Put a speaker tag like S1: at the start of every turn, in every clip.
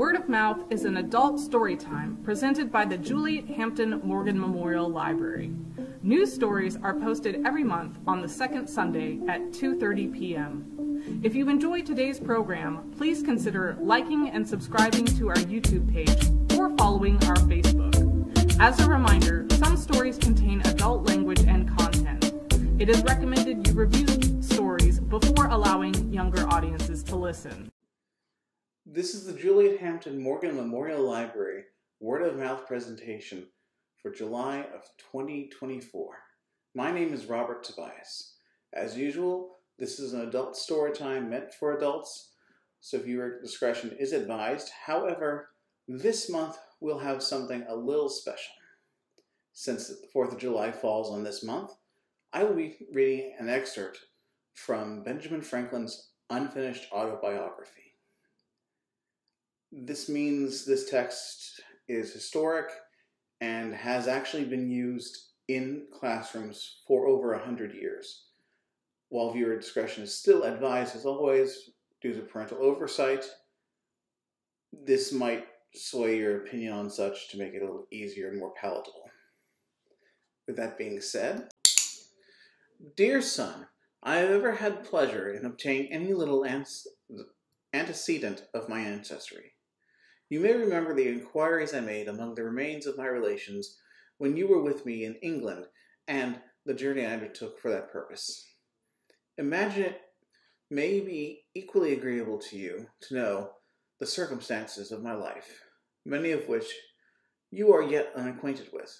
S1: Word of Mouth is an adult story time presented by the Juliette Hampton Morgan Memorial Library. News stories are posted every month on the second Sunday at 2:30 p.m. If you enjoyed today's program, please consider liking and subscribing to our YouTube page or following our Facebook. As a reminder, some stories contain adult language and content. It is recommended you review stories before allowing younger audiences to listen.
S2: This is the Juliette Hampton Morgan Memorial Library word of mouth presentation for July of 2024. My name is Robert Tobias. As usual, this is an adult story time meant for adults, so viewer discretion is advised. However, this month we'll have something a little special. Since the 4th of July falls on this month, I will be reading an excerpt from Benjamin Franklin's unfinished autobiography. This means this text is historic and has actually been used in classrooms for over a hundred years. While viewer discretion is still advised as always due to parental oversight, this might sway your opinion on such to make it a little easier and more palatable. With that being said, Dear son, I have ever had pleasure in obtaining any little antecedent of my ancestry. You may remember the inquiries I made among the remains of my relations when you were with me in England and the journey I undertook for that purpose. Imagine it may be equally agreeable to you to know the circumstances of my life, many of which you are yet unacquainted with,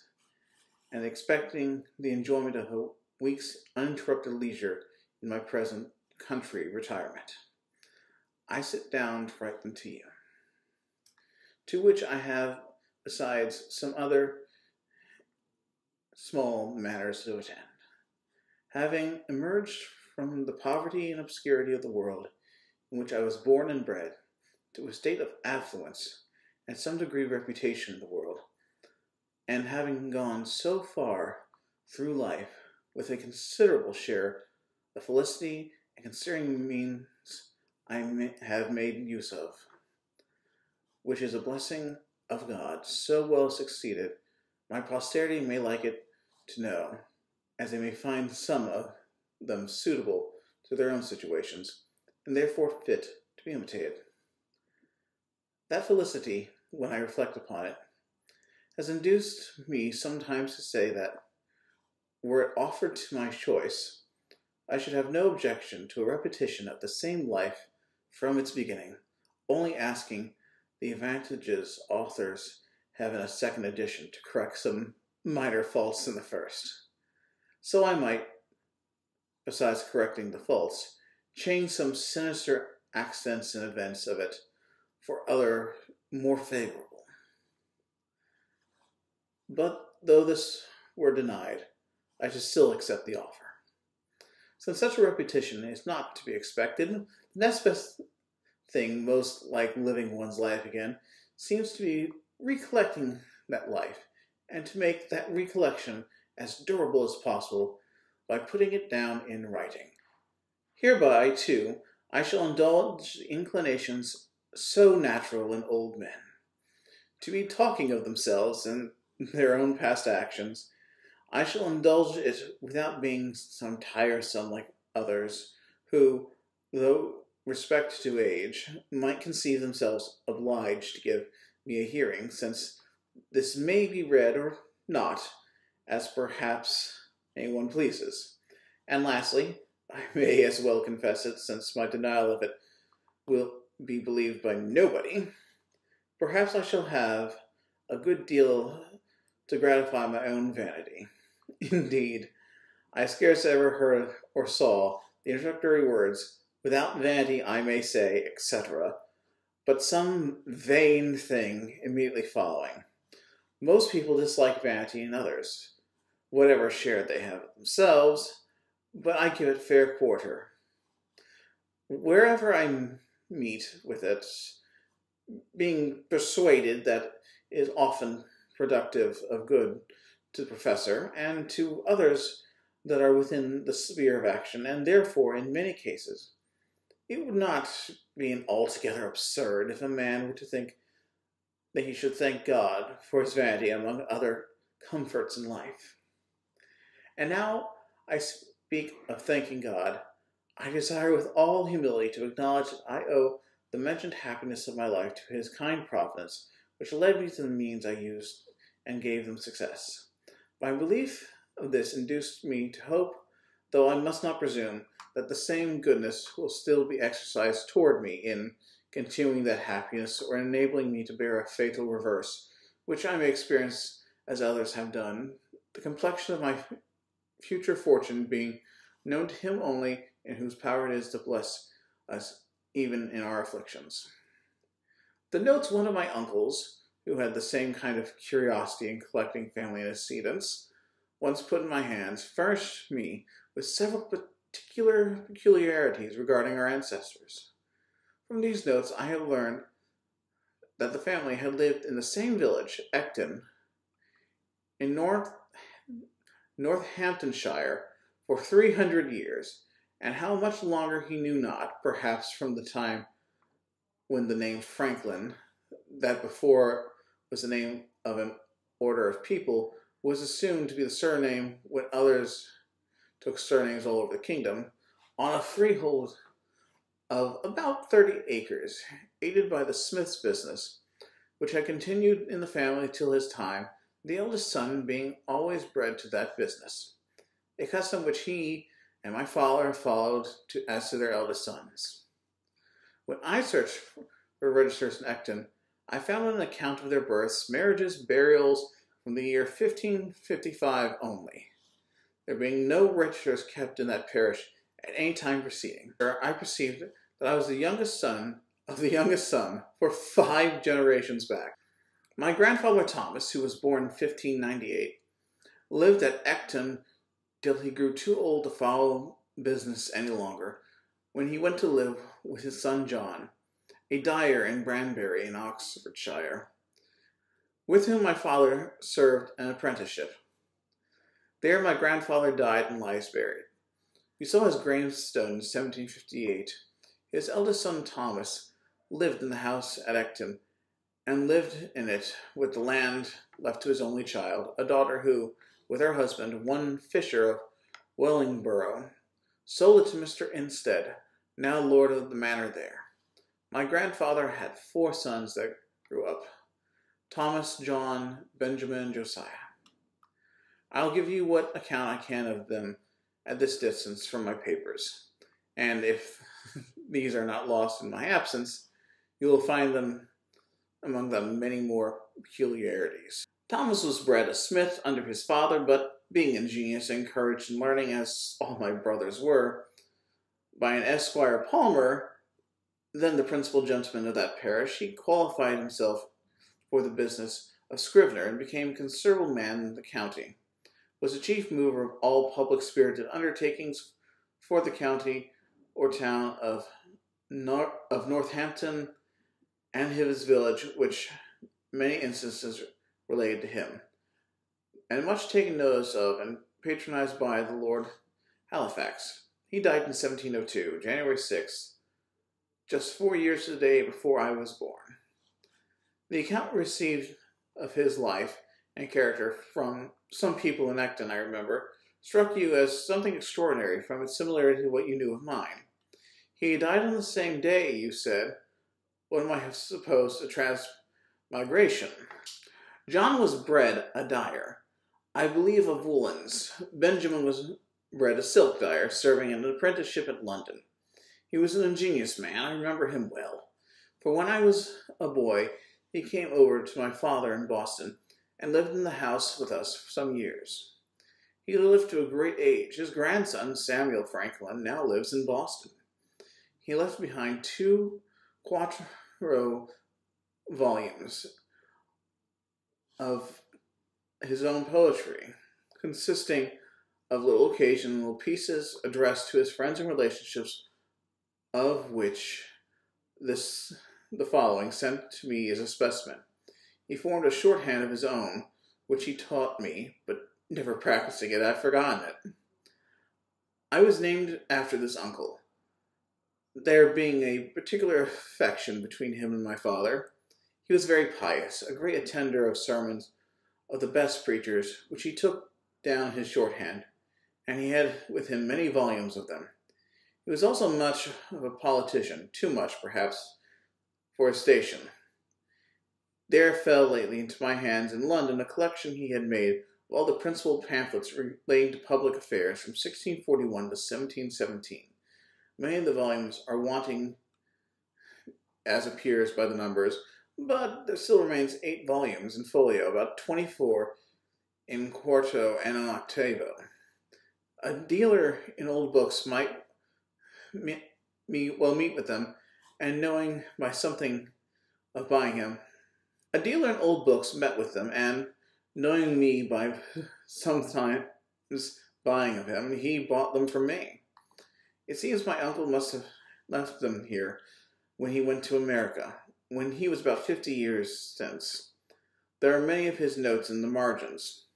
S2: and expecting the enjoyment of a week's uninterrupted leisure in my present country retirement. I sit down to write them to you to which I have, besides some other small matters to attend. Having emerged from the poverty and obscurity of the world in which I was born and bred to a state of affluence and some degree of reputation in the world, and having gone so far through life with a considerable share of felicity and considering means I have made use of, which is a blessing of God, so well succeeded, my posterity may like it to know, as they may find some of them suitable to their own situations, and therefore fit to be imitated. That felicity, when I reflect upon it, has induced me sometimes to say that, were it offered to my choice, I should have no objection to a repetition of the same life from its beginning, only asking the advantages authors have in a second edition to correct some minor faults in the first. So I might, besides correcting the faults, change some sinister accents and events of it for other more favorable. But though this were denied, I should still accept the offer. Since such a repetition is not to be expected, the next best thing most like living one's life again seems to be recollecting that life and to make that recollection as durable as possible by putting it down in writing. Hereby, too, I shall indulge inclinations so natural in old men to be talking of themselves and their own past actions. I shall indulge it without being some tiresome like others who, though respect to age, might conceive themselves obliged to give me a hearing, since this may be read or not, as perhaps anyone pleases. And lastly, I may as well confess it, since my denial of it will be believed by nobody. Perhaps I shall have a good deal to gratify my own vanity. Indeed, I scarce ever heard or saw the introductory words without vanity I may say, etc., but some vain thing immediately following. Most people dislike vanity in others, whatever share they have of themselves, but I give it fair quarter. Wherever I meet with it, being persuaded that it is often productive of good to the professor and to others that are within the sphere of action, and therefore, in many cases, it would not be altogether absurd if a man were to think that he should thank God for his vanity among other comforts in life. And now I speak of thanking God. I desire with all humility to acknowledge that I owe the mentioned happiness of my life to his kind providence, which led me to the means I used and gave them success. My belief of this induced me to hope, though I must not presume, that the same goodness will still be exercised toward me in continuing that happiness or enabling me to bear a fatal reverse, which I may experience as others have done, the complexion of my future fortune being known to him only in whose power it is to bless us even in our afflictions. The notes one of my uncles, who had the same kind of curiosity in collecting family antecedents, once put in my hands, furnished me with several particular peculiarities regarding our ancestors. From these notes, I have learned that the family had lived in the same village, Ecton, in North Northamptonshire for three hundred years, and how much longer he knew not, perhaps from the time when the name Franklin, that before was the name of an order of people, was assumed to be the surname when others took surnames all over the kingdom, on a freehold of about 30 acres, aided by the smith's business, which had continued in the family till his time, the eldest son being always bred to that business, a custom which he and my father followed to, as to their eldest sons. When I searched for registers in Ecton, I found an account of their births, marriages, burials from the year 1555 only there being no registers kept in that parish at any time preceding. I perceived that I was the youngest son of the youngest son for five generations back. My grandfather Thomas, who was born in 1598, lived at Ecton till he grew too old to follow business any longer, when he went to live with his son John, a dyer in Banbury in Oxfordshire, with whom my father served an apprenticeship. There my grandfather died and lies buried. We saw his gravestone in 1758. His eldest son Thomas lived in the house at Ecton, and lived in it with the land left to his only child, a daughter who, with her husband, one Fisher of Wellingborough, sold it to Mr. Isted, now lord of the manor there. My grandfather had four sons that grew up Thomas, John, Benjamin, Josiah. I'll give you what account I can of them at this distance from my papers. And if these are not lost in my absence, you will find them among them many more peculiarities. Thomas was bred a smith under his father, but being ingenious, encouraged in learning, as all my brothers were, by an Esquire Palmer, then the principal gentleman of that parish, he qualified himself for the business of scrivener and became a considerable man in the county was the chief mover of all public spirited undertakings for the county or town of, Nor- of Northampton and his village, which many instances related to him, and much taken notice of and patronized by the Lord Halifax. He died in 1702, January 6th, just four years to the day before I was born. The account received of his life and character from some people in Ecton, I remember, struck you as something extraordinary from its similarity to what you knew of mine. He died on the same day, you said. One might have supposed a transmigration. John was bred a dyer, I believe of woolens. Benjamin was bred a silk dyer, serving an apprenticeship at London. He was an ingenious man, I remember him well. For when I was a boy, he came over to my father in Boston and lived in the house with us for some years. He lived to a great age. His grandson, Samuel Franklin, now lives in Boston. He left behind two quarto volumes of his own poetry, consisting of little occasional pieces addressed to his friends and relationships, of which this the following sent to me as a specimen. He formed a shorthand of his own, which he taught me, but never practicing it, I've forgotten it. I was named after this uncle, there being a particular affection between him and my father. He was very pious, a great attender of sermons of the best preachers, which he took down his shorthand, and he had with him many volumes of them. He was also much of a politician, too much, perhaps, for his station. There fell lately into my hands in London a collection he had made of all the principal pamphlets relating to public affairs from 1641 to 1717. Many of the volumes are wanting, as appears by the numbers, but there still remains eight volumes in folio, about 24 in quarto and in octavo. A dealer in old books might me, me well meet with them, and knowing by something of buying him, a dealer in old books met with them, and knowing me by sometimes buying of him, he bought them from me. It seems my uncle must have left them here when he went to America, when he was about fifty years since. There are many of his notes in the margins.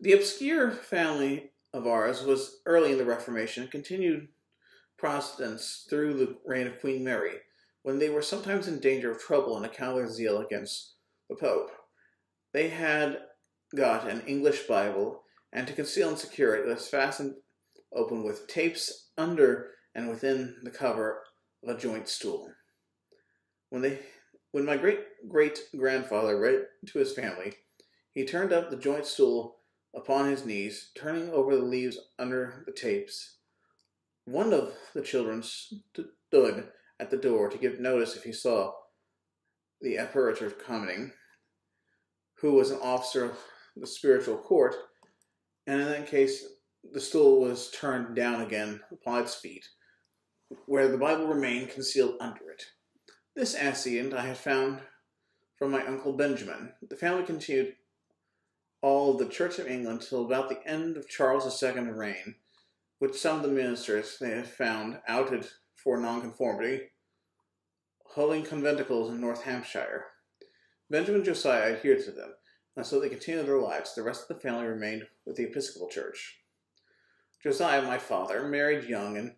S2: The obscure family of ours was early in the Reformation and continued Protestants through the reign of Queen Mary, when they were sometimes in danger of trouble on account of their zeal against the Pope. They had got an English Bible, and to conceal and secure it, it was fastened open with tapes under and within the cover of a joint stool. When they when my great great grandfather read to his family, he turned up the joint stool upon his knees, turning over the leaves under the tapes. One of the children stood at the door to give notice if he saw the apparitor coming, who was an officer of the spiritual court, and in that case the stool was turned down again upon its feet, where the Bible remained concealed under it. This accident I had found from my uncle Benjamin. The family continued all of the Church of England till about the end of Charles II's reign, which some of the ministers they had found outed for nonconformity, holding conventicles in North Hampshire. Benjamin Josiah adhered to them, and so they continued their lives. The rest of the family remained with the Episcopal Church. Josiah, my father, married young and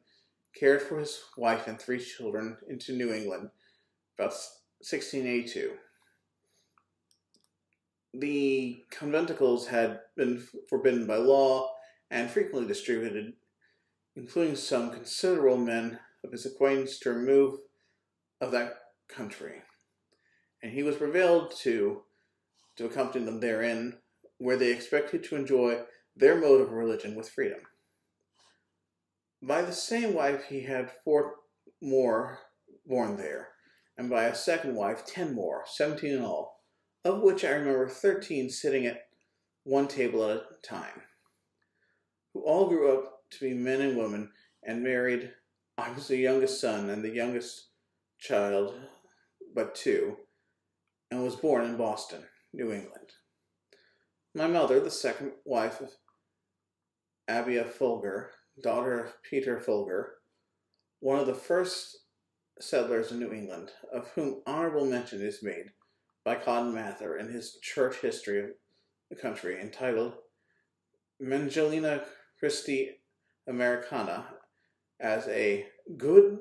S2: cared for his wife and three children into New England about 1682. The conventicles had been forbidden by law and frequently distributed, including some considerable men of his acquaintance to remove of that country. And he was prevailed to to accompany them therein, where they expected to enjoy their mode of religion with freedom. By the same wife he had four more born there, and by a second wife ten more, seventeen in all, of which I remember thirteen sitting at one table at a time, who all grew up to be men and women and married. I was the youngest son and the youngest child, but two, and was born in Boston, New England. My mother, the second wife of Abiah Folger, daughter of Peter Folger, one of the first settlers in New England, of whom honorable mention is made by Cotton Mather in his Church History of the Country, entitled Magnalia Christi Americana, as a good,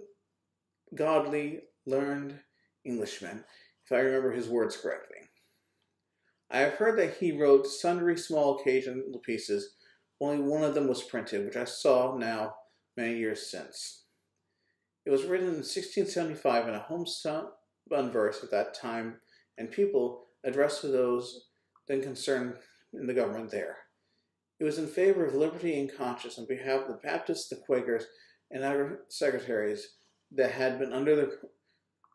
S2: godly, learned Englishman, if I remember his words correctly. I have heard that he wrote sundry small occasional pieces, only one of them was printed, which I saw now many years since. It was written in 1675 in a homespun verse at that time, and people addressed to those then concerned in the government there. It was in favor of liberty and conscience on behalf of the Baptists, the Quakers, and other secretaries that had been under the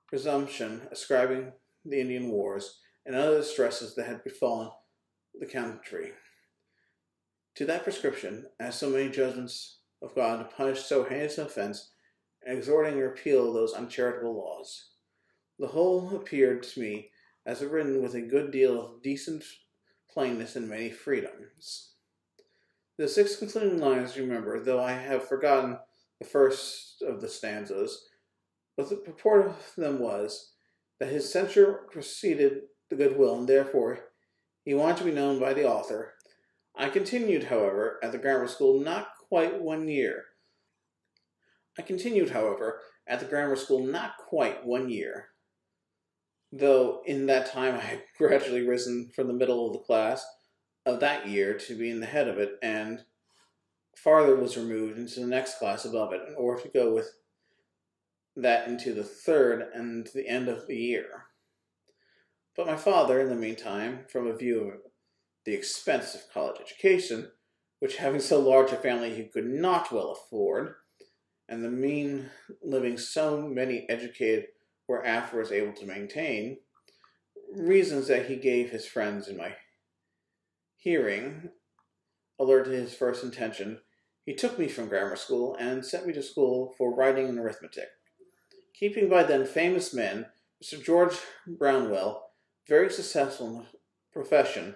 S2: presumption ascribing the Indian Wars and other distresses that had befallen the country. To that prescription, as so many judgments of God to punish so heinous an offense, and exhorting a repeal those uncharitable laws. The whole appeared to me as written with a good deal of decent plainness and many freedoms. The six concluding lines, remember, though I have forgotten the first of the stanzas, but the purport of them was that his censure preceded the goodwill, and therefore he wanted to be known by the author. I continued, however, at the grammar school not quite one year, I continued, however, at the grammar school not quite one year. though in that time I had gradually risen from the middle of the class of that year to being the head of it, and farther was removed into the next class above it in order to go with that into the third and the end of the year. But my father, in the meantime, from a view of the expense of college education, which having so large a family he could not well afford, and the mean living so many educated were afterwards able to maintain, reasons that he gave his friends in my hearing, alert to his first intention, he took me from grammar school and sent me to school for writing and arithmetic. Keeping by then famous men, Mr. George Brownell, very successful in the profession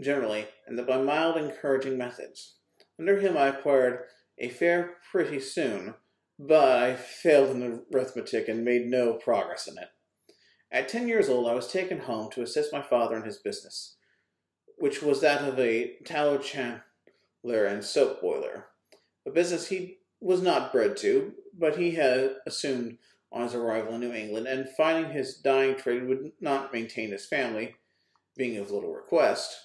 S2: generally, and by mild encouraging methods. Under him I acquired a fair pretty soon, but I failed in arithmetic and made no progress in it. At ten years old, I was taken home to assist my father in his business, which was that of a tallow chandler and soap boiler, a business he was not bred to, but he had assumed on his arrival in New England, and finding his dying trade would not maintain his family, being of little request.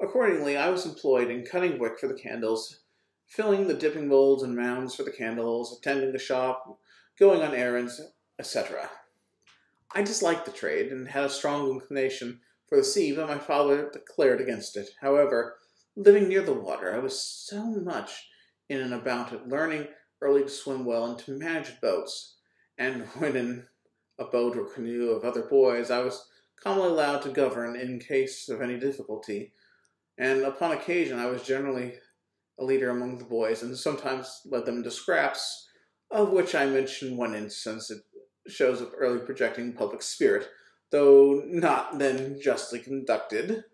S2: Accordingly, I was employed in cutting wick for the candles filling the dipping bowls and mounds for the candles, attending the shop, going on errands, etc. I disliked the trade and had a strong inclination for the sea, but my father declared against it. However, living near the water, I was so much in and about it, learning early to swim well and to manage boats. And when in a boat or canoe of other boys, I was commonly allowed to govern in case of any difficulty, and upon occasion I was generally a leader among the boys, and sometimes led them into scraps, of which I mention one instance. It shows of early projecting public spirit, though not then justly conducted.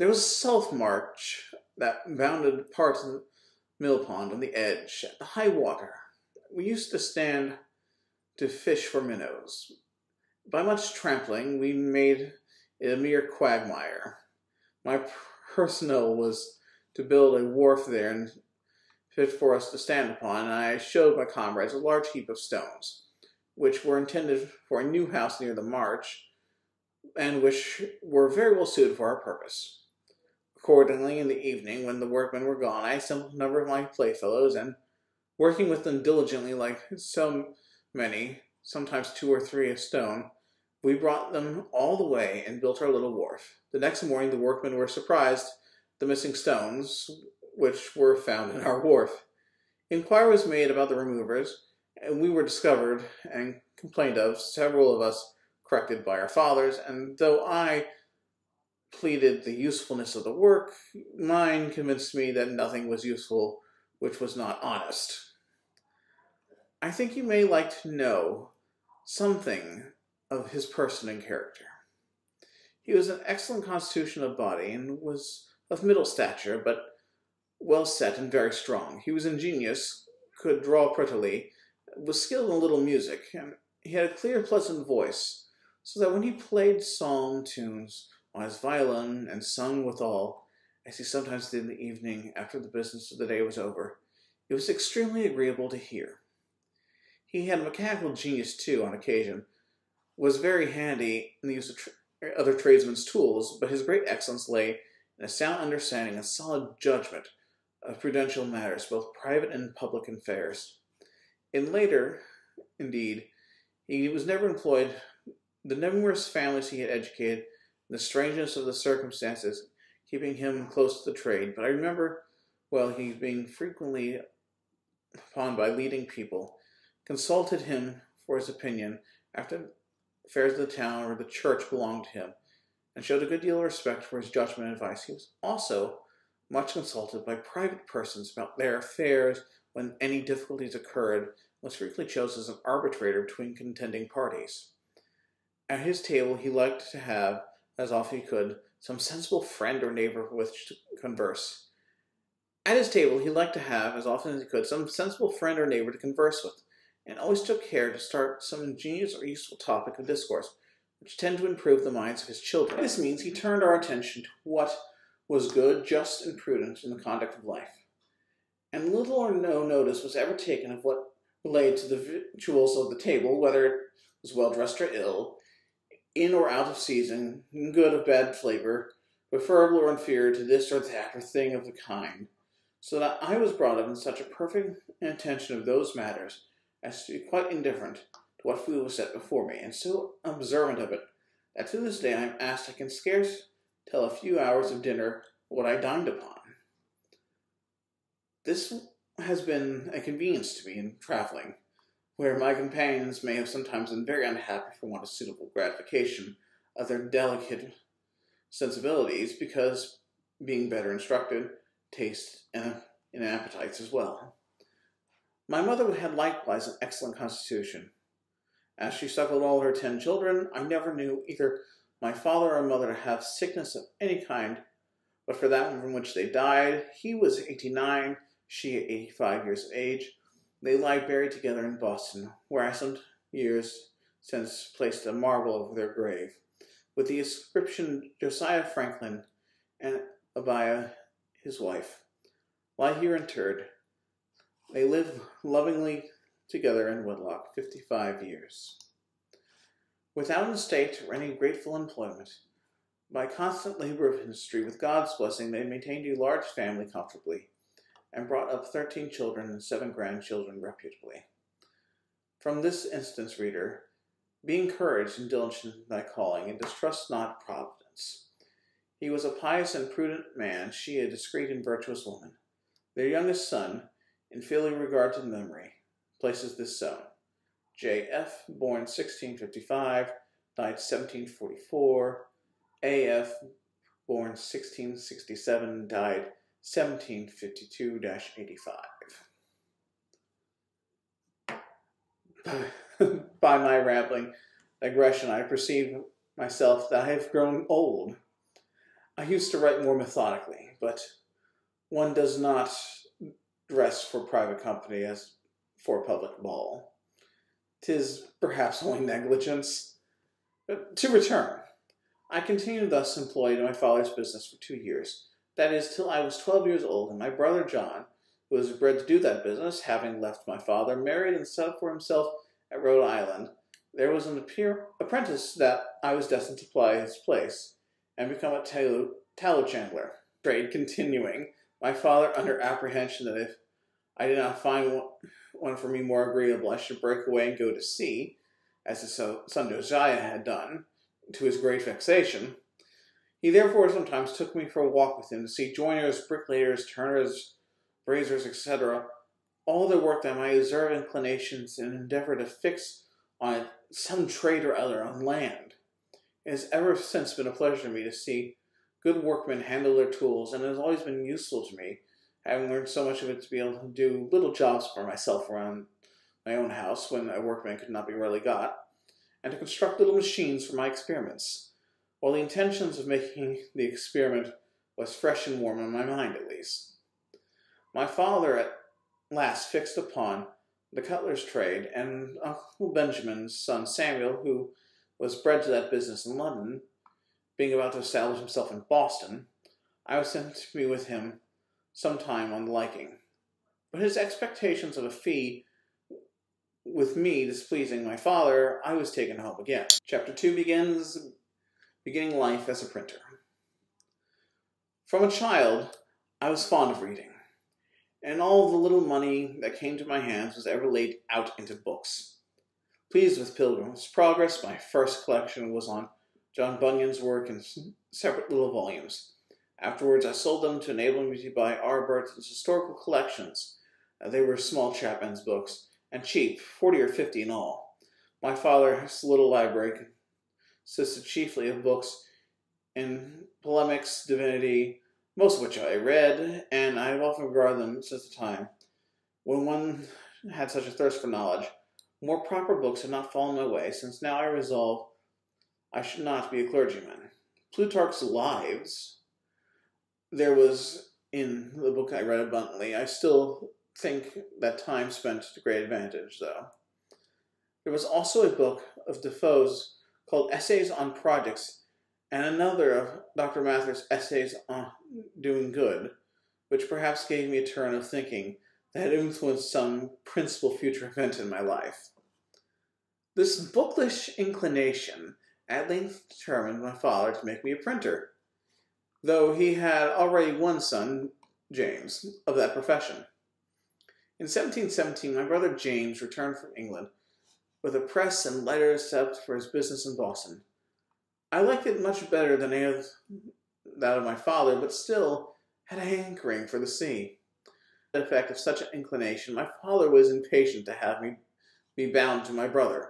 S2: There was a south march that bounded part of the mill pond on the edge at the high water. We used to stand to fish for minnows. By much trampling, we made it a mere quagmire. My personnel was to build a wharf there and fit for us to stand upon, and I showed my comrades a large heap of stones, which were intended for a new house near the march, and which were very well suited for our purpose. Accordingly, in the evening, when the workmen were gone, I assembled a number of my playfellows, and, working with them diligently like so many, sometimes two or three a stone, we brought them all the way and built our little wharf. The next morning the workmen were surprised the missing stones, which were found in our wharf. Inquiry was made about the removers, and we were discovered and complained of, several of us corrected by our fathers, and though I pleaded the usefulness of the work, mine convinced me that nothing was useful which was not honest. I think you may like to know something of his person and character. He was an excellent constitution of body and was of middle stature, but well set and very strong. He was ingenious, could draw prettily, was skilled in a little music, and he had a clear, pleasant voice, so that when he played psalm tunes on his violin and sung withal, as he sometimes did in the evening after the business of the day was over, it was extremely agreeable to hear. He had a mechanical genius, too, on occasion, was very handy in the use of tr other tradesmen's tools, but his great excellence lay in a sound understanding and solid judgment of prudential matters, both private and public affairs. In later, indeed, he was never employed. The numerous families he had educated, the strangeness of the circumstances, keeping him close to the trade. But I remember, well, he being frequently upon by leading people, consulted him for his opinion after affairs of the town or the church belonged to him, and showed a good deal of respect for his judgment and advice. He was also much consulted by private persons about their affairs when any difficulties occurred, and was frequently chosen as an arbitrator between contending parties. At his table he liked to have, as often he could, some sensible friend or neighbor with which to converse. At his table he liked to have, as often as he could, some sensible friend or neighbor to converse with, and always took care to start some ingenious or useful topic of discourse, which tend to improve the minds of his children. By this means, he turned our attention to what was good, just, and prudent in the conduct of life. And little or no notice was ever taken of what related to the victuals of the table, whether it was well dressed or ill, in or out of season, good or bad flavor, preferable or inferior to this or that or thing of the kind, so that I was brought up in such a perfect attention of those matters as to be quite indifferent to what food was set before me, and so observant of it that to this day I am asked I can scarce tell a few hours of dinner what I dined upon. This has been a convenience to me in traveling, where my companions may have sometimes been very unhappy for want of suitable gratification of their delicate sensibilities, because, being better instructed, taste and in appetites as well. My mother had likewise an excellent constitution. As she suckled all her ten children, I never knew either my father or mother to have sickness of any kind, but for that one from which they died, he was eighty-nine, she eighty-five years of age. They lie buried together in Boston, where I some years since placed a marble over their grave, with the inscription Josiah Franklin and Abiah, his wife, lie here interred. They live lovingly together in wedlock fifty-five years. Without estate or any grateful employment, by constant labor of industry, with God's blessing, they maintained a large family comfortably, and brought up thirteen children and seven grandchildren reputably. From this instance, reader, be encouraged and diligent in thy calling, and distrust not providence. He was a pious and prudent man, she a discreet and virtuous woman. Their youngest son, in filial regard to memory, places this so. J.F., born 1655, died 1744. A.F., born 1667, died 1752 85. By my rambling digression, I perceive myself that I have grown old. I used to write more methodically, but one does not dress for private company as for a public ball. Tis perhaps only negligence. But to return, I continued thus employed in my father's business for two years, that is, till I was twelve years old, and my brother John, who was bred to do that business, having left my father, married and set up for himself at Rhode Island. There was an apprentice that I was destined to ply his place, and become a tallow, tallow chandler. Trade continuing, my father, under apprehension that if I did not find one for me more agreeable, I should break away and go to sea, as his son Josiah had done, to his great vexation. He therefore sometimes took me for a walk with him to see joiners, bricklayers, turners, braziers, etc., all the work that my observe inclinations and endeavor to fix on some trade or other on land. It has ever since been a pleasure to me to see good workmen handle their tools, and it has always been useful to me, having learned so much of it to be able to do little jobs for myself around my own house when a workman could not be readily got, and to construct little machines for my experiments, while the intentions of making the experiment was fresh and warm in my mind at least. My father at last fixed upon the cutler's trade, and Uncle Benjamin's son Samuel, who was bred to that business in London, being about to establish himself in Boston, I was sent to be with him some time on the liking. But his expectations of a fee with me displeasing my father, I was taken home again. Chapter 2 begins beginning life as a printer. From a child, I was fond of reading, and all the little money that came to my hands was ever laid out into books. Pleased with Pilgrim's Progress, my first collection was on John Bunyan's work in separate little volumes. Afterwards, I sold them to enable me to buy R. Burton's historical collections. Uh, they were small chapman's books, and cheap, forty or fifty in all. My father's little library consisted chiefly of books in polemics, divinity, most of which I read, and I have often regarded them since the time when one had such a thirst for knowledge. More proper books have not fallen my way, since now I resolve I should not be a clergyman. Plutarch's Lives, there was in the book I read abundantly. I still think that time spent to great advantage, though. There was also a book of Defoe's called Essays on Projects, and another of Dr. Mather's Essays on Doing Good, which perhaps gave me a turn of thinking that influenced some principal future event in my life. This bookish inclination at length determined my father to make me a printer, though he had already one son, James, of that profession. In 1717, my brother James returned from England with a press and letters set for his business in Boston. I liked it much better than of that of my father, but still had a hankering for the sea. The effect of such an inclination, my father was impatient to have me be bound to my brother.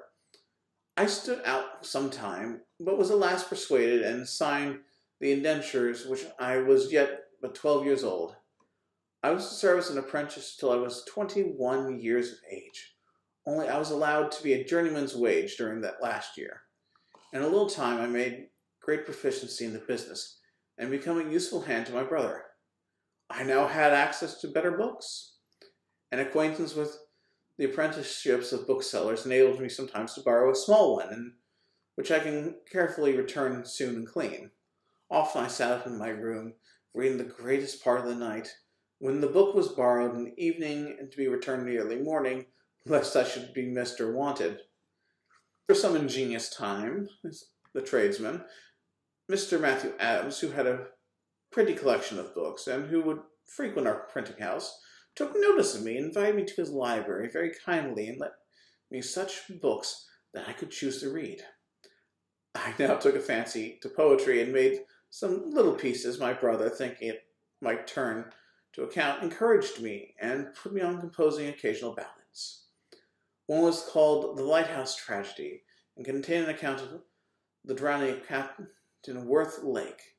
S2: I stood out some time, but was at last persuaded and signed the indentures which I was yet but twelve years old. I was to serve as an apprentice till I was twenty-one years of age, only I was allowed to be a journeyman's wage during that last year. In a little time I made great proficiency in the business, and become a useful hand to my brother. I now had access to better books. An acquaintance with the apprenticeships of booksellers enabled me sometimes to borrow a small one, and which I can carefully return soon and clean. Often I sat up in my room, reading the greatest part of the night, when the book was borrowed in the evening and to be returned in the early morning, lest I should be missed or wanted. For some ingenious time, the tradesman, Mr. Matthew Adams, who had a pretty collection of books and who would frequent our printing house, took notice of me, invited me to his library very kindly, and let me such books that I could choose to read. I now took a fancy to poetry and made some little pieces. My brother, thinking it might turn to account, encouraged me and put me on composing occasional ballads. One was called The Lighthouse Tragedy and contained an account of the drowning of Captain Worthilake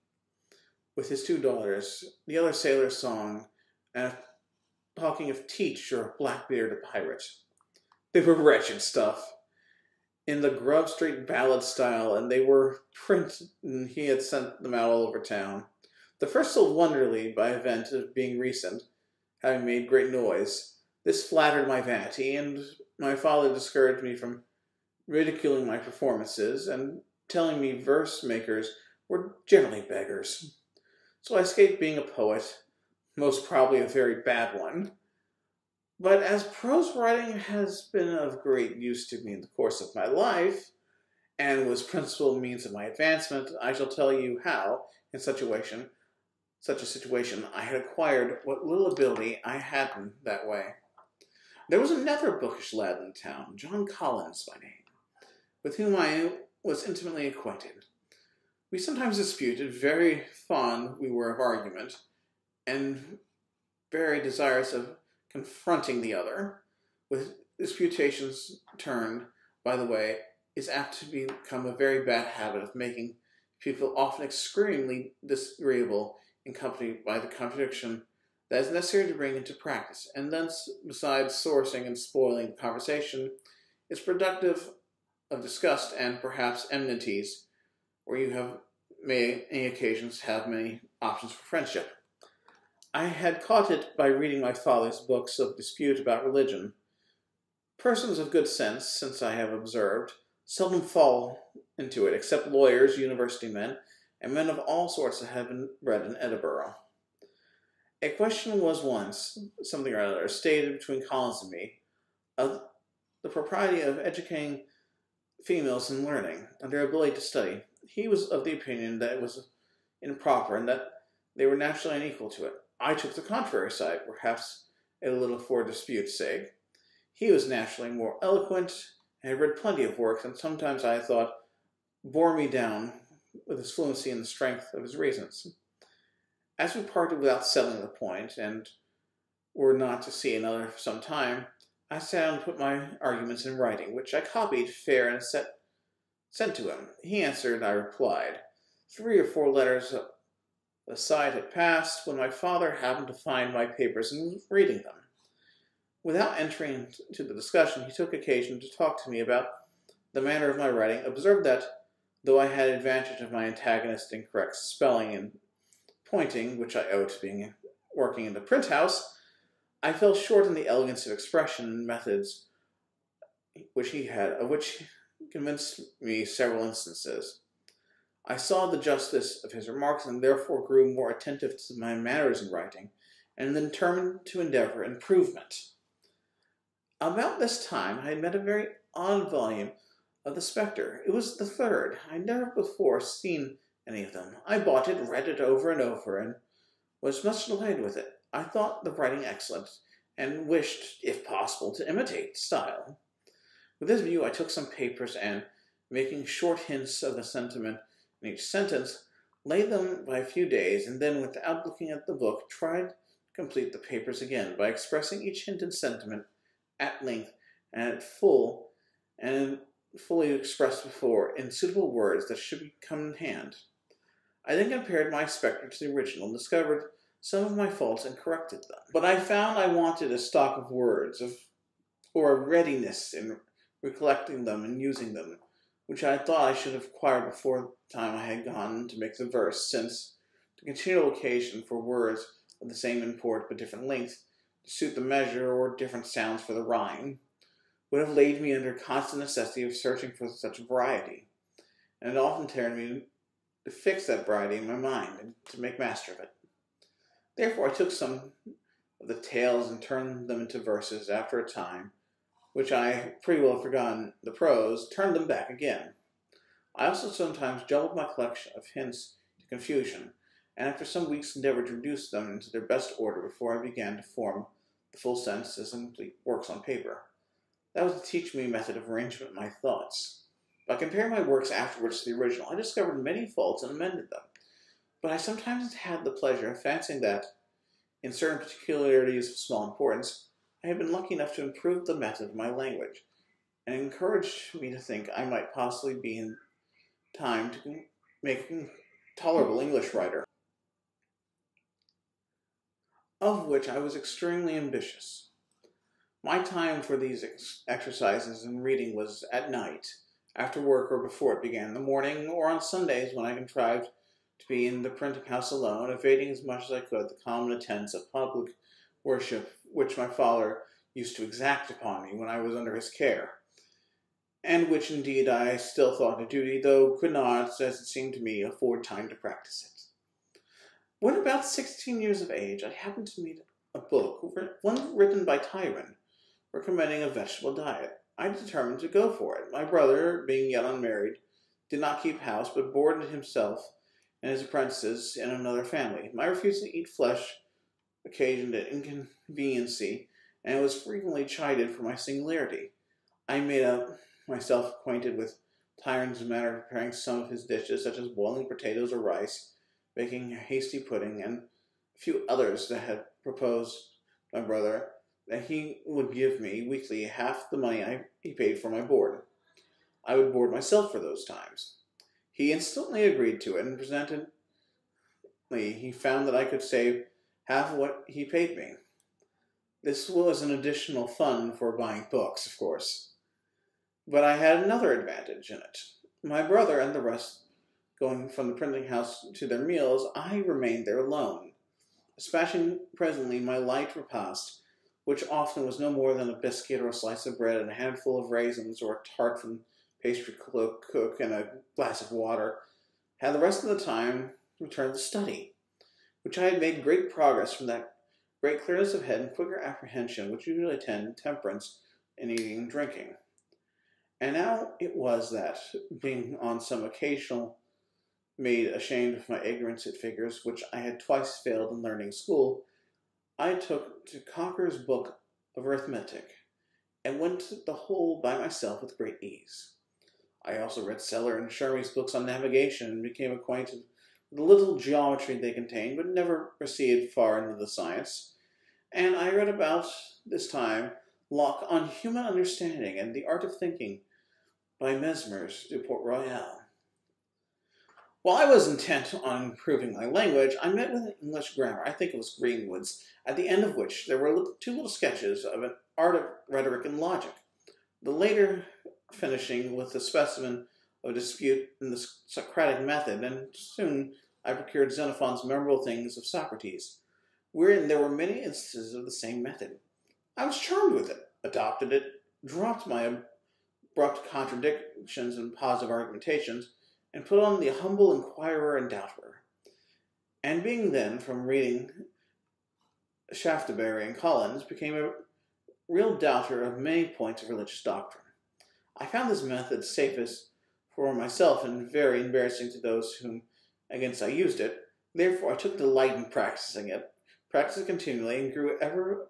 S2: with his two daughters, the other sailor's song, and talking of Teach or Blackbeard a pirate. They were wretched stuff in the Grub Street ballad style, and they were printed, and he had sent them out all over town. The first sold wonderfully by event of being recent, having made great noise. This flattered my vanity, and my father discouraged me from ridiculing my performances and telling me verse makers were generally beggars. So I escaped being a poet, most probably a very bad one. But as prose writing has been of great use to me in the course of my life, and was principal means of my advancement, I shall tell you how, in such a situation, such a situation, I had acquired what little ability I had in that way. There was another bookish lad in town, John Collins by name, with whom I was intimately acquainted. We sometimes disputed, very fond we were of argument, and very desirous of confronting the other, with disputations turned, by the way, is apt to become a very bad habit of making people often extremely disagreeable in company by the contradiction that is necessary to bring into practice, and thence, besides sourcing and spoiling the conversation, is productive of disgust and perhaps enmities, where you have may any occasions have many options for friendship. I had caught it by reading my father's books of dispute about religion. Persons of good sense, since I have observed, seldom fall into it, except lawyers, university men, and men of all sorts that have been bred in Edinburgh. A question was once, something or other, stated between Collins and me, of the propriety of educating females in learning and their ability to study. He was of the opinion that it was improper and that they were naturally unequal to it. I took the contrary side, perhaps a little for dispute's sake. He was naturally more eloquent and had read plenty of works, and sometimes I thought bore me down with his fluency and the strength of his reasons. As we parted without settling the point, and were not to see another for some time, I sat and put my arguments in writing, which I copied fair and set, sent to him. He answered, and I replied. Three or four letters the side had passed when my father happened to find my papers and was reading them. Without entering into the discussion, he took occasion to talk to me about the manner of my writing, observed that, though I had advantage of my antagonist in correct spelling and pointing, which I owe to being working in the print house, I fell short in the elegance of expression and methods which he had, of which convinced me several instances. I saw the justice of his remarks and therefore grew more attentive to my manners in writing, and then determined to endeavor improvement. About this time I had met a very odd volume of the Spectre. It was the third. I had never before seen any of them. I bought it, read it over and over, and was much delighted with it. I thought the writing excellent, and wished, if possible, to imitate style. With this view, I took some papers and, making short hints of the sentiment in each sentence, laid them by a few days, and then, without looking at the book, tried to complete the papers again by expressing each hint and sentiment at length and at full and fully expressed before in suitable words that should come in hand. I then compared my spectre to the original and discovered some of my faults and corrected them. But I found I wanted a stock of words, of, or a readiness in recollecting them and using them, which I thought I should have acquired before the time I had gone to make the verse, since the continual occasion for words of the same import but different length, to suit the measure or different sounds for the rhyme, would have laid me under constant necessity of searching for such variety, and it often turned me to fix that variety in my mind and to make master of it. Therefore, I took some of the tales and turned them into verses after a time, which I pretty well forgotten the prose, turned them back again. I also sometimes jumbled my collection of hints to confusion, and after some weeks endeavored to reduce them into their best order before I began to form the full sentences and complete works on paper. That was the teach me method of arrangement of my thoughts. By comparing my works afterwards to the original, I discovered many faults and amended them. But I sometimes had the pleasure of fancying that, in certain particularities of small importance, I had been lucky enough to improve the method of my language, and encouraged me to think I might possibly be in time to make a tolerable English writer, of which I was extremely ambitious. My time for these ex exercises and reading was at night, after work or before it began in the morning, or on Sundays when I contrived to be in the printing house alone, evading as much as I could the common attendance of public worship which my father used to exact upon me when I was under his care, and which indeed I still thought a duty, though could not, as it seemed to me, afford time to practice it. When about sixteen years of age, I happened to meet a book, one written by Tryon, recommending a vegetable diet. I determined to go for it. My brother, being yet unmarried, did not keep house, but boarded himself and his apprentices in another family. My refusal to eat flesh occasioned an inconveniency, and I was frequently chided for my singularity. I made up myself acquainted with Tryon's manner of preparing some of his dishes, such as boiling potatoes or rice, making a hasty pudding, and a few others that had proposed my brother that he would give me weekly half the money I, he paid for my board. I would board myself for those times. He instantly agreed to it and presented me. He found that I could save half what he paid me. This was an additional fund for buying books, of course. But I had another advantage in it. My brother and the rest going from the printing house to their meals, I remained there alone, dispatching presently my light repast, which often was no more than a biscuit or a slice of bread and a handful of raisins or a tart from pastry cook and a glass of water, had the rest of the time returned to study, which I had made great progress from that great clearness of head and quicker apprehension which usually attend temperance in eating and drinking. And now it was that, being on some occasional made ashamed of my ignorance at figures, which I had twice failed in learning school, I took to Cocker's book of arithmetic, and went the whole by myself with great ease. I also read Sellar and Shermy's books on navigation and became acquainted with the little geometry they contained, but never proceeded far into the science. And I read about this time Locke on Human Understanding and the Art of Thinking by Messrs. de Port Royal. While I was intent on improving my language, I met with an English grammar, I think it was Greenwood's, at the end of which there were two little sketches of an art of rhetoric and logic. The later finishing with a specimen of dispute in the Socratic method, and soon I procured Xenophon's Memorable Things of Socrates, wherein there were many instances of the same method. I was charmed with it, adopted it, dropped my abrupt contradictions and positive argumentations, and put on the humble inquirer and doubter. And being then, from reading Shaftesbury and Collins, became a real doubter of many points of religious doctrine. I found this method safest for myself and very embarrassing to those whom against I used it. Therefore, I took delight in practicing it, practiced it continually, and grew ever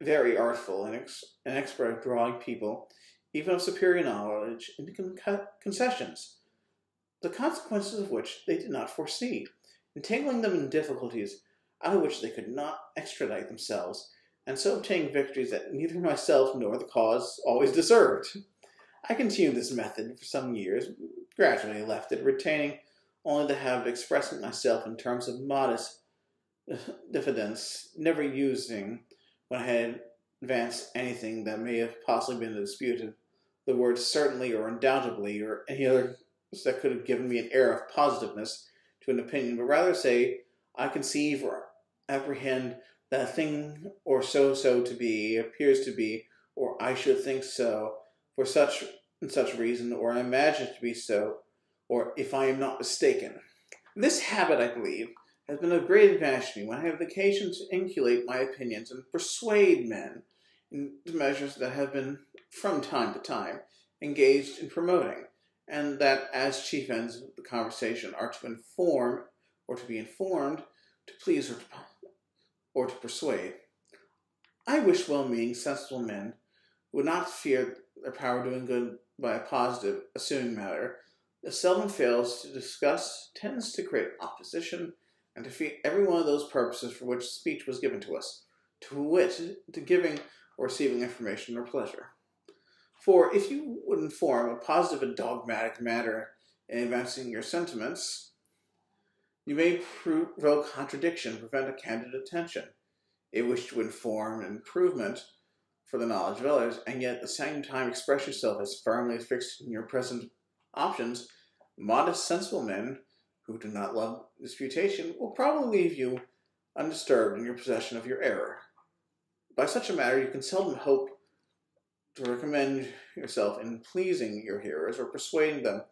S2: very artful and, ex- and expert at drawing people, even of superior knowledge, into con- concessions, the consequences of which they did not foresee, entangling them in difficulties out of which they could not extradite themselves, and so obtain victories that neither myself nor the cause always deserved. I continued this method for some years, gradually left it, retaining only the habit of expressing myself in terms of modest diffidence, never using, when I had advanced anything that may have possibly been disputed, the words certainly or undoubtedly or any other that could have given me an air of positiveness to an opinion, but rather say, I conceive or apprehend that a thing or so so to be appears to be, or I should think so, for such and such reason, or I imagine it to be so, or if I am not mistaken. This habit, I believe, has been of great advantage to me when I have occasion to inculate my opinions and persuade men into measures that have been, from time to time, engaged in promoting, and that as chief ends of the conversation are to inform or to be informed, to please or to, or to persuade. I wish well-meaning, sensible men would not fear their power of doing good by a positive, assuming matter, that seldom fails to discuss, tends to create opposition, and defeat every one of those purposes for which speech was given to us, to wit, to giving or receiving information or pleasure. For if you would inform a positive and dogmatic matter in advancing your sentiments, you may provoke contradiction, prevent a candid attention. a wish to inform improvement for the knowledge of others, and yet at the same time express yourself as firmly fixed in your present options, modest, sensible men who do not love disputation will probably leave you undisturbed in your possession of your error. By such a matter, you can seldom hope to recommend yourself in pleasing your hearers or persuading them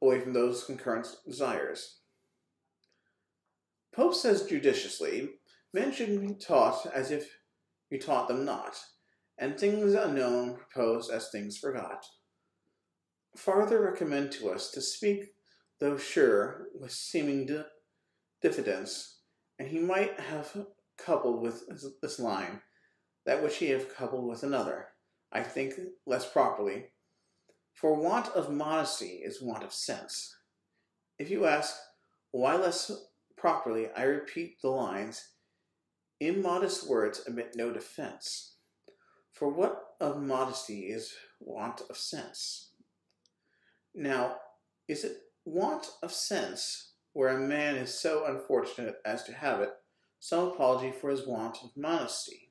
S2: away from those concurrent desires. Pope says judiciously, men should be taught as if you taught them not, and things unknown proposed as things forgot. Farther recommend to us to speak, though sure, with seeming diffidence, and he might have coupled with this line, that which he have coupled with another, I think less properly. For want of modesty is want of sense. If you ask, why less properly, I repeat the lines, immodest words admit no defense. For what of modesty is want of sense? Now, is it want of sense where a man is so unfortunate as to have it, some apology for his want of modesty.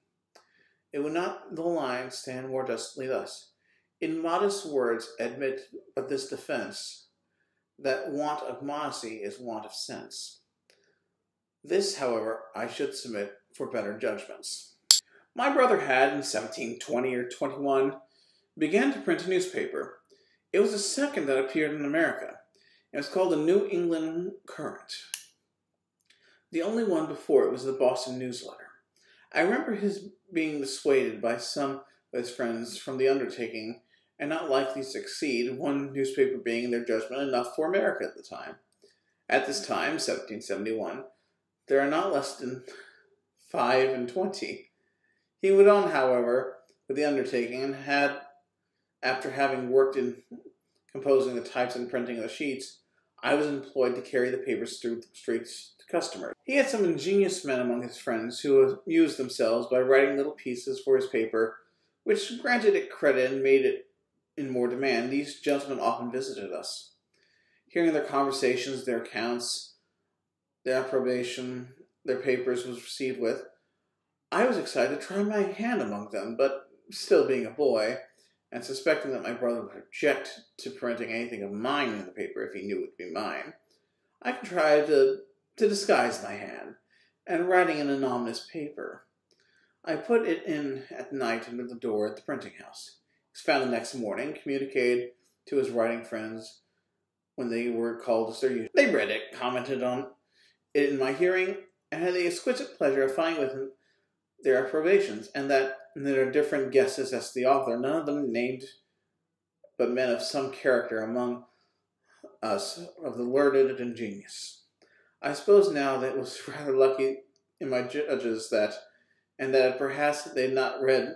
S2: It would not the line stand more justly thus. In modest words admit but this defense, that want of modesty is want of sense. This, however, I should submit for better judgments. My brother had, in 1720 or 21, began to print a newspaper. It was the second that appeared in America. It was called the New England Courant. The only one before it was the Boston Newsletter. I remember his being dissuaded by some of his friends from the undertaking and not likely to succeed, one newspaper being, in their judgment, enough for America at the time. At this time, 1771, there are not less than five and twenty. He went on, however, with the undertaking and had, after having worked in composing the types and printing of the sheets, I was employed to carry the papers through the streets to customers. He had some ingenious men among his friends who amused themselves by writing little pieces for his paper, which granted it credit and made it in more demand. These gentlemen often visited us. Hearing their conversations, their accounts, their approbation, their papers was received with, I was excited to try my hand among them, but still being a boy, and suspecting that my brother would object to printing anything of mine in the paper if he knew it would be mine, I contrived to, to disguise my hand, and writing an anonymous paper. I put it in at night under the door at the printing house. It was found the next morning, communicated to his writing friends when they were called as their usual. They read it, commented on it in my hearing, and had the exquisite pleasure of finding with their approbations, and that and there are different guesses as to the author, none of them named but men of some character among us, of the learned and ingenious. I suppose now that it was rather lucky in my judges that, and that perhaps they had not read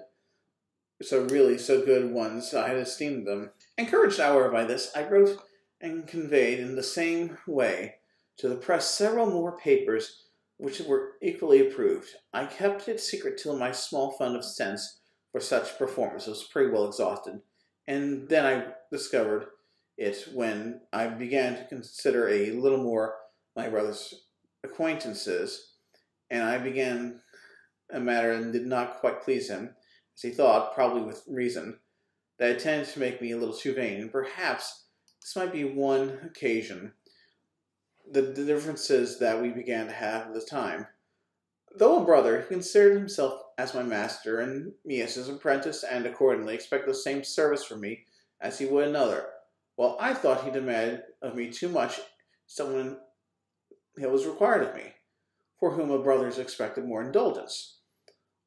S2: so really so good ones I had esteemed them. Encouraged, however, by this, I wrote and conveyed in the same way to the press several more papers which were equally approved. I kept it secret till my small fund of sense for such performance was pretty well exhausted, and then I discovered it when I began to consider a little more my brother's acquaintances, and I began a matter that did not quite please him, as he thought, probably with reason, that it tended to make me a little too vain, and perhaps this might be one occasion the, differences that we began to have at the time. Though a brother, he considered himself as my master and me as his apprentice, and accordingly expected the same service from me as he would another. While I thought he demanded of me too much, someone it was required of me, for whom a brother expected more indulgence.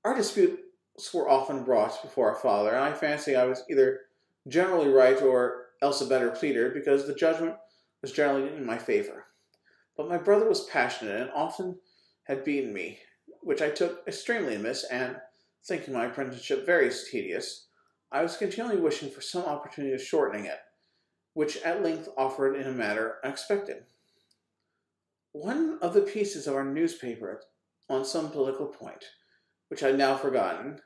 S2: Our disputes were often brought before our father, and I fancy I was either generally right or else a better pleader, because the judgment was generally in my favor. But my brother was passionate and often had beaten me, which I took extremely amiss, and, thinking my apprenticeship very tedious, I was continually wishing for some opportunity of shortening it, which at length offered in a manner unexpected. One of the pieces of our newspaper on some political point, which I had now forgotten,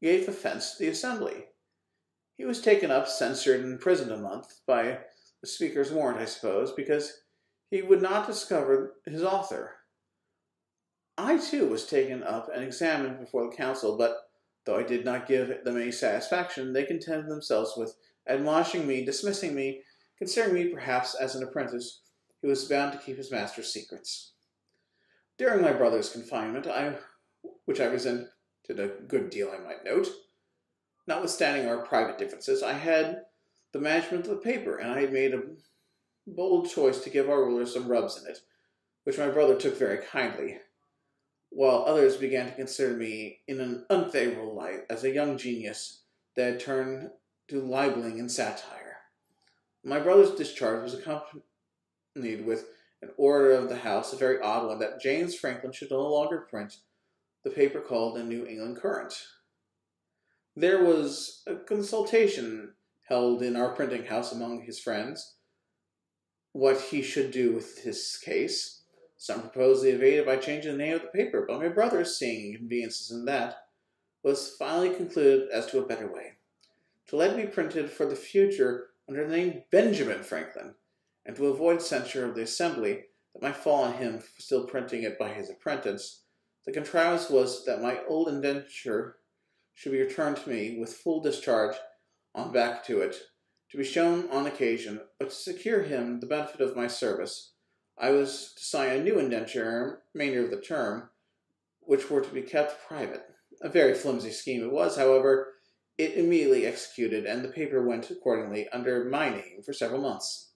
S2: gave offense to the Assembly. He was taken up, censured, and imprisoned a month, by the Speaker's warrant, I suppose, because he would not discover his author. I too was taken up and examined before the council, but though I did not give them any satisfaction, they contented themselves with admonishing me, dismissing me, considering me perhaps as an apprentice who was bound to keep his master's secrets. During my brother's confinement, I, which I was in did a good deal, I might note, notwithstanding our private differences, I had the management of the paper, and I had made a bold choice to give our ruler some rubs in it, which my brother took very kindly, while others began to consider me in an unfavorable light as a young genius that had turned to libeling and satire. My brother's discharge was accompanied with an order of the House, a very odd one, that James Franklin should no longer print the paper called the New England Courant. There was a consultation held in our printing house among his friends, what he should do with his case. Some proposed the evade by changing the name of the paper, but my brother, seeing inconveniences in that, was finally concluded as to a better way. To let it be printed for the future under the name Benjamin Franklin, and to avoid censure of the Assembly that might fall on him for still printing it by his apprentice, the contrivance was that my old indenture should be returned to me with full discharge on back to it to be shown on occasion, but to secure him the benefit of my service, I was to sign a new indenture remainder of the term, which were to be kept private. A very flimsy scheme it was, however, it immediately executed, and the paper went accordingly under my name for several months.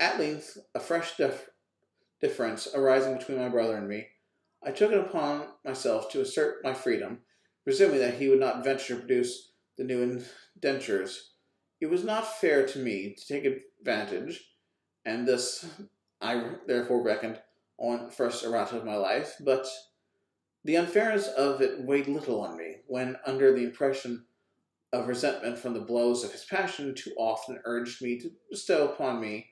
S2: At length, a fresh dif- difference arising between my brother and me, I took it upon myself to assert my freedom, presuming that he would not venture to produce the new indentures it was not fair to me to take advantage, and this I therefore reckoned on first errata of my life, but the unfairness of it weighed little on me, when under the impression of resentment from the blows of his passion too often urged me to bestow upon me,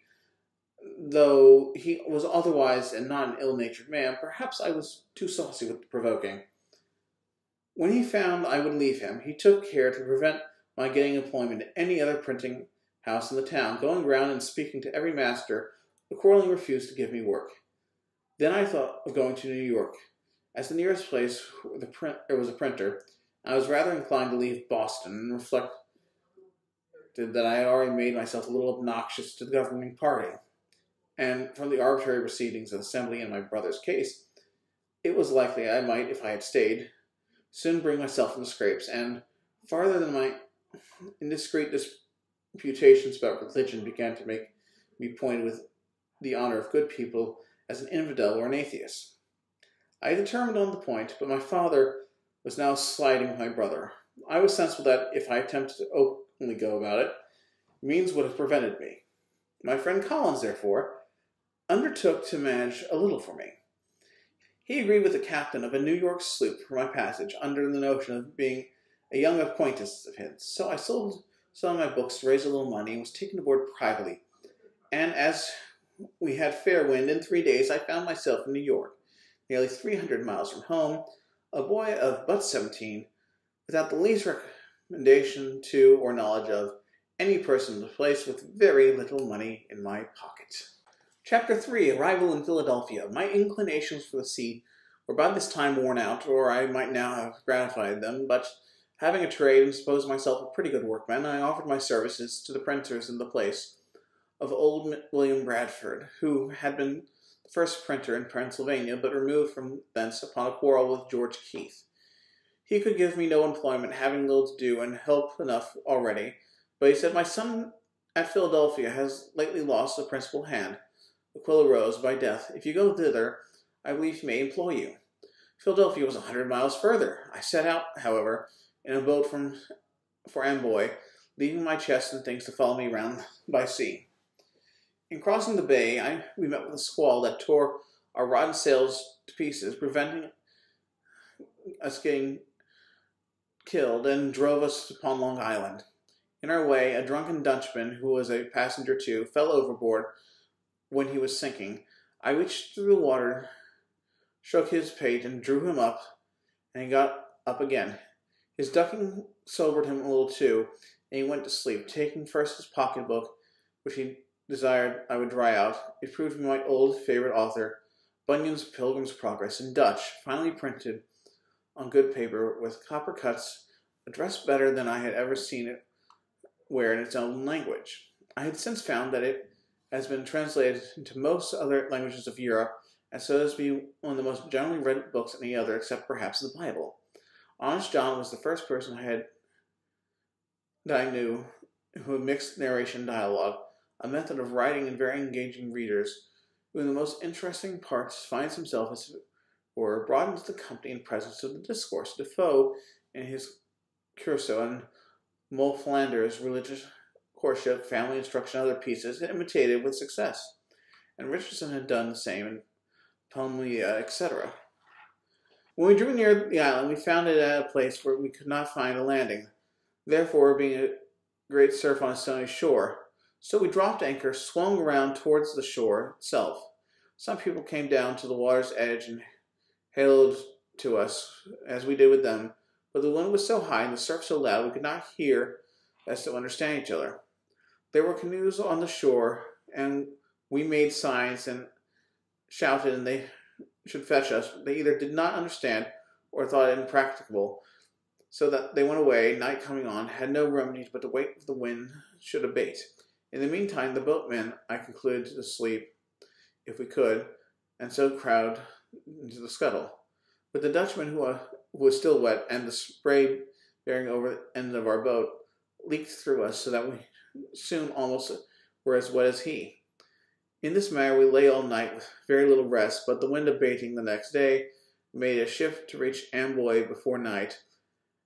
S2: though he was otherwise and not an ill-natured man, perhaps I was too saucy with provoking. When he found I would leave him, he took care to prevent my getting employment at any other printing house in the town, going round and speaking to every master, accordingly refused to give me work. Then I thought of going to New York. As the nearest place where the print, there was a printer, I was rather inclined to leave Boston and reflected that I had already made myself a little obnoxious to the governing party. And from the arbitrary proceedings of the Assembly in my brother's case, it was likely I might, if I had stayed, soon bring myself into scrapes, and farther than my indiscreet disputations about religion began to make me point with the honor of good people as an infidel or an atheist. I determined on the point, but my father was now sliding with my brother. I was sensible that if I attempted to openly go about it, means would have prevented me. My friend Collins, therefore, undertook to manage a little for me. He agreed with the captain of a New York sloop for my passage under the notion of being a young acquaintance of his. So I sold some of my books to raise a little money and was taken aboard privately. And as we had fair wind in three days, I found myself in New York, nearly 300 miles from home, a boy of but 17, without the least recommendation to or knowledge of any person in the place with very little money in my pocket. Chapter 3 Arrival in Philadelphia. My inclinations for the sea were by this time worn out, or I might now have gratified them, but having a trade and supposed myself a pretty good workman, I offered my services to the printers in the place of old William Bradford, who had been the first printer in Pennsylvania, but removed from thence upon a quarrel with George Keith. He could give me no employment, having little to do and help enough already, but he said, My son at Philadelphia has lately lost a principal hand, Aquila Rose, by death. If you go thither, I believe he may employ you. Philadelphia was a hundred miles further. I set out, however, in a boat from for Amboy, leaving my chest and things to follow me round by sea. In crossing the bay, I, we met with a squall that tore our rotten sails to pieces, preventing us getting killed, and drove us upon Long Island. In our way, a drunken Dutchman, who was a passenger too, fell overboard when he was sinking. I reached through the water, shook his pate, and drew him up, and he got up again. His ducking sobered him a little too, and he went to sleep, taking first his pocketbook, which he desired I would dry out. It proved to be my old favorite author, Bunyan's Pilgrim's Progress, in Dutch, finely printed on good paper with copper cuts, addressed better than I had ever seen it where in its own language. I had since found that it has been translated into most other languages of Europe, and so as to be one of the most generally read books in any other, except perhaps the Bible. Honest John was the first person I had that I knew who mixed narration and dialogue, a method of writing and very engaging readers, who in the most interesting parts finds himself as it were brought into the company and presence of the discourse. Defoe in his Crusoe and Moll Flanders' religious courtship, family instruction, and other pieces, had imitated with success, and Richardson had done the same in Pamela, etc. When we drew near the island, we found it at a place where we could not find a landing, therefore being a great surf on a stony shore. So we dropped anchor, swung around towards the shore itself. Some people came down to the water's edge and hailed to us, as we did with them, but the wind was so high and the surf so loud we could not hear as to understand each other. There were canoes on the shore, and we made signs and shouted, and they should fetch us. They either did not understand or thought it impracticable, so that they went away, night coming on, had no remedy but to wait for the wind should abate. In the meantime, the boatmen, I concluded to sleep, if we could, and so crowd into the scuttle. But the Dutchman, who, uh, was still wet, and the spray bearing over the end of our boat leaked through us so that we soon almost were as wet as he. In this manner we lay all night with very little rest, but the wind abating the next day, made a shift to reach Amboy before night,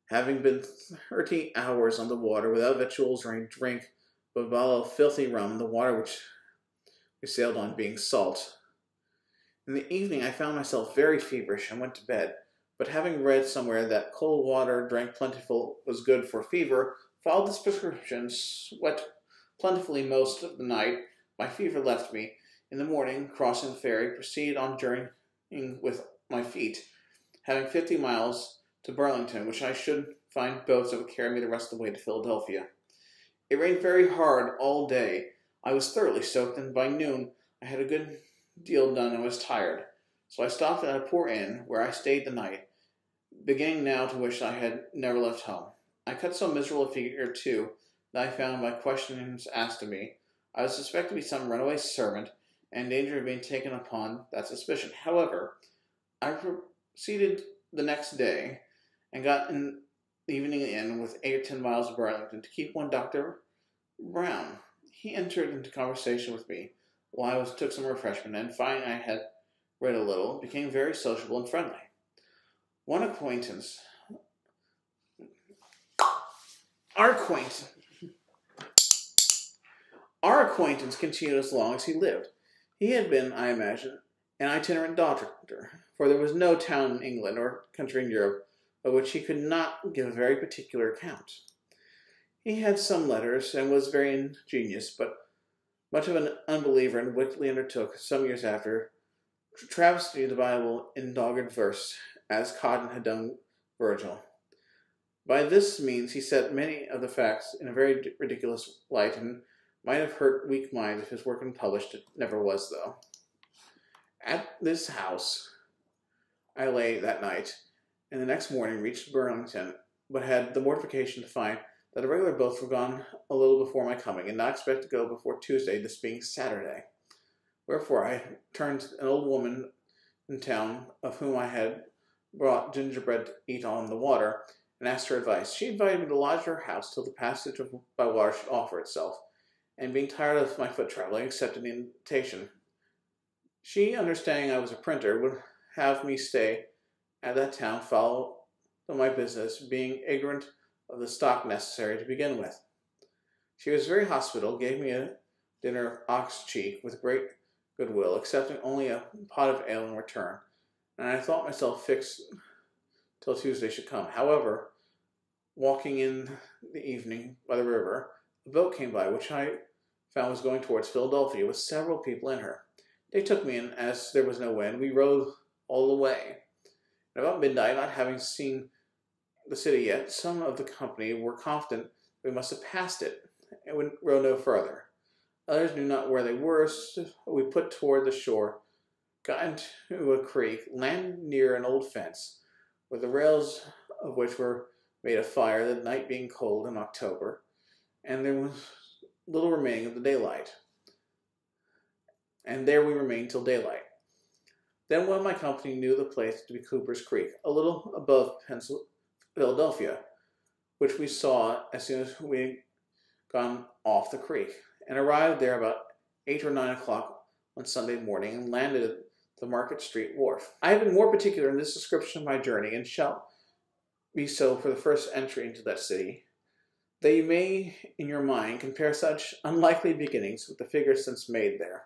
S2: having been thirty hours on the water without victuals or any drink, but a bottle of filthy rum, the water which we sailed on being salt. In the evening I found myself very feverish and went to bed but having read somewhere that cold water drank plentiful was good for fever, followed this prescription, sweat plentifully most of the night. My fever left me. In the morning, crossing the ferry, proceeded on journeying with my feet, having fifty miles to Burlington, which I should find boats that would carry me the rest of the way to Philadelphia. It rained very hard all day. I was thoroughly soaked, and by noon I had a good deal done and was tired. So I stopped at a poor inn, where I stayed the night, beginning now to wish I had never left home. I cut so miserable a figure, too, that I found by questions asked of me, I was suspected to be some runaway servant, and in danger of being taken upon that suspicion. However, I proceeded the next day, and got an evening in with eight or ten miles of Burlington to keep one Dr. Brown. He entered into conversation with me while I was took some refreshment, and finding I had read a little, became very sociable and friendly. One acquaintance, our acquaintance, Our acquaintance continued as long as he lived. He had been, I imagine, an itinerant doctor, for there was no town in England or country in Europe of which he could not give a very particular account. He had some letters and was very ingenious, but much of an unbeliever and wickedly undertook, some years after, to travesty the Bible in dogged verse, as Cotton had done Virgil. By this means he set many of the facts in a very ridiculous light, and might have hurt weak minds if his work been published. It never was, though. At this house I lay that night, and the next morning reached Burlington, but had the mortification to find that the regular boats were gone a little before my coming, and not expect to go before Tuesday, this being Saturday. Wherefore I turned to an old woman in town, of whom I had brought gingerbread to eat on the water, and asked her advice. She invited me to lodge at her house till the passage by water should offer itself, and being tired of my foot traveling, accepted the invitation. She, understanding I was a printer, would have me stay at that town, follow my business, being ignorant of the stock necessary to begin with. She was very hospitable, gave me a dinner of ox cheek with great goodwill, accepting only a pot of ale in return, and I thought myself fixed till Tuesday should come. However, walking in the evening by the river, a boat came by, which I found was going towards Philadelphia with several people in her. They took me in as there was no wind. We rowed all the way. And about midnight, not having seen the city yet, some of the company were confident we must have passed it and would row no further. Others knew not where they were, so we put toward the shore, got into a creek, landed near an old fence, with the rails of which were made of fire, the night being cold in October, and there was little remaining of the daylight. And there we remained till daylight. Then one of my company knew the place to be Cooper's Creek, a little above Philadelphia, which we saw as soon as we had gone off the creek, and arrived there about eight or nine o'clock on Sunday morning and landed at the Market Street wharf. I have been more particular in this description of my journey, and shall be so for the first entry into that city, that you may, in your mind, compare such unlikely beginnings with the figures since made there.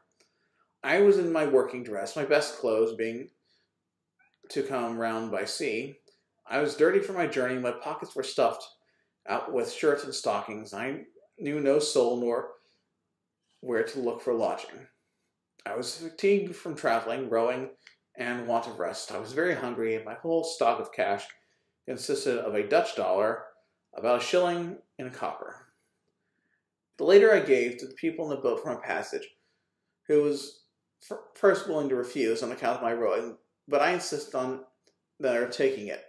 S2: I was in my working dress, my best clothes being to come round by sea. I was dirty for my journey, my pockets were stuffed out with shirts and stockings. I knew no soul nor where to look for lodging. I was fatigued from traveling, rowing, and want of rest. I was very hungry, and my whole stock of cash consisted of a Dutch dollar, about a shilling, and a copper. The later I gave to the people in the boat for my passage, who was first willing to refuse on account of my rowing, but I insist on their taking it.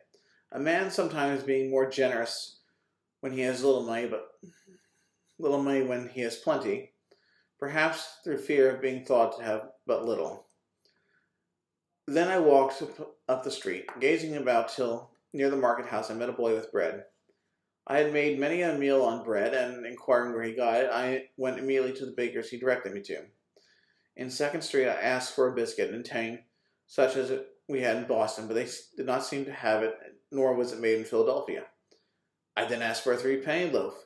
S2: A man sometimes being more generous when he has little money, but little money when he has plenty, perhaps through fear of being thought to have but little. Then I walked up the street, gazing about till near the market house I met a boy with bread. I had made many a meal on bread, and inquiring where he got it, I went immediately to the baker's he directed me to. In Second Street, I asked for a biscuit and tang, such as we had in Boston, but they did not seem to have it, nor was it made in Philadelphia. I then asked for a three penny loaf,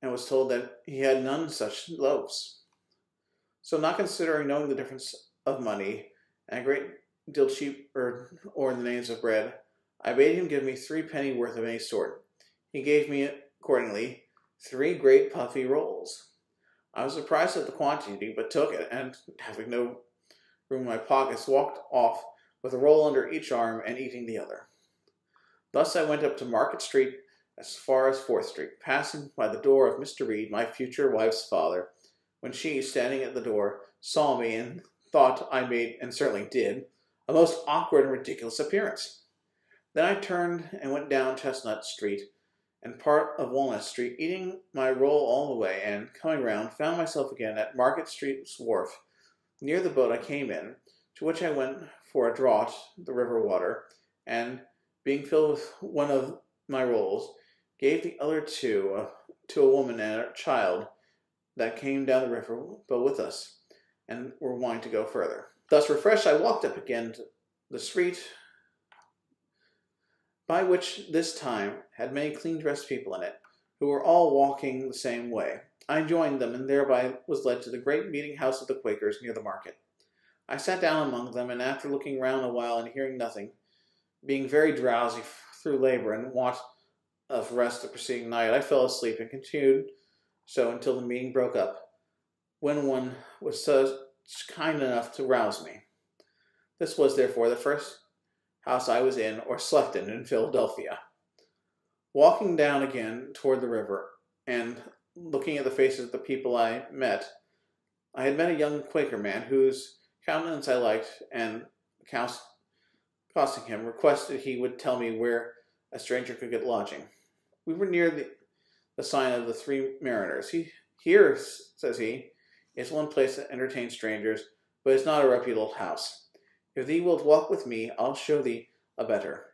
S2: and was told that he had none such loaves. So, not considering knowing the difference of money and a great deal cheaper or the names of bread, I bade him give me three penny worth of any sort. He gave me, accordingly, three great puffy rolls. I was surprised at the quantity, but took it, and having no room in my pockets, walked off with a roll under each arm and eating the other. Thus I went up to Market Street as far as Fourth Street, passing by the door of Mr. Reed, my future wife's father, when she, standing at the door, saw me and thought I made, and certainly did, a most awkward and ridiculous appearance. Then I turned and went down Chestnut Street and part of Walnut Street, eating my roll all the way, and coming round, found myself again at Market Street's wharf, near the boat I came in, to which I went for a draught, the river water, and, being filled with one of my rolls, gave the other two uh, to a woman and a child that came down the river boat with us, and were wanting to go further. Thus refreshed, I walked up again to the street by which this time had many clean dressed people in it, who were all walking the same way. I joined them and thereby was led to the great meeting house of the Quakers near the market. I sat down among them, and after looking round a while and hearing nothing, being very drowsy through labor and want of rest the preceding night, I fell asleep and continued so until the meeting broke up, when one was such kind enough to rouse me. This was, therefore, the first house I was in or slept in in Philadelphia. Walking down again toward the river and looking at the faces of the people I met, I had met a young Quaker man whose countenance I liked, and accosting him, requested he would tell me where a stranger could get lodging. We were near the, the sign of the Three Mariners. He, here, says he, is one place that entertains strangers, but it's not a reputable house. If thee wilt walk with me, I'll show thee a better.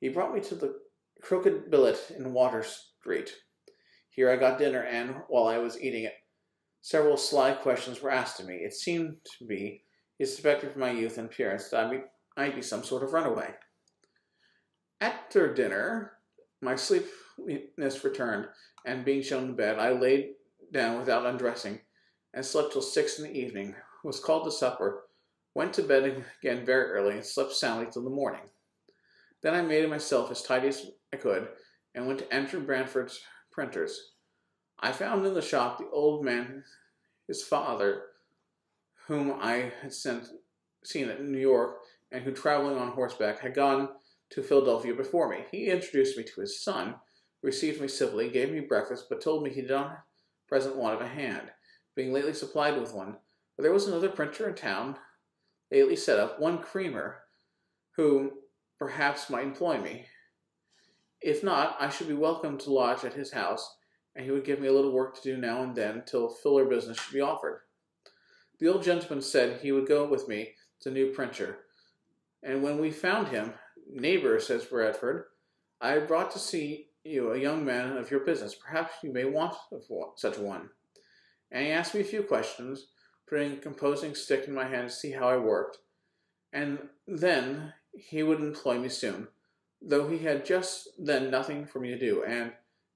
S2: He brought me to the Crooked Billet in Water Street. Here I got dinner, and while I was eating it, several sly questions were asked of me. It seemed to be he suspected from my youth and appearance that I might be, I'd be some sort of runaway. After dinner, my sleepiness returned, and being shown to bed, I laid down without undressing, and slept till six in the evening, was called to supper, went to bed again very early, and slept soundly till the morning. Then I made myself as tidy as I could, and went to enter Bradford's printers. I found in the shop the old man, his father, whom I had sent, seen at New York, and who, traveling on horseback, had gone to Philadelphia before me. He introduced me to his son, received me civilly, gave me breakfast, but told me he did not present want of a hand, being lately supplied with one. But there was another printer in town, lately set up, one Keimer, who perhaps might employ me. If not, I should be welcome to lodge at his house, and he would give me a little work to do now and then till filler business should be offered. The old gentleman said he would go with me to New Printer, and when we found him, neighbor, says Bradford, I brought to see you a young man of your business. Perhaps you may want such one. And he asked me a few questions, putting a composing stick in my hand to see how I worked, and then he would employ me soon, though he had just then nothing for me to do, and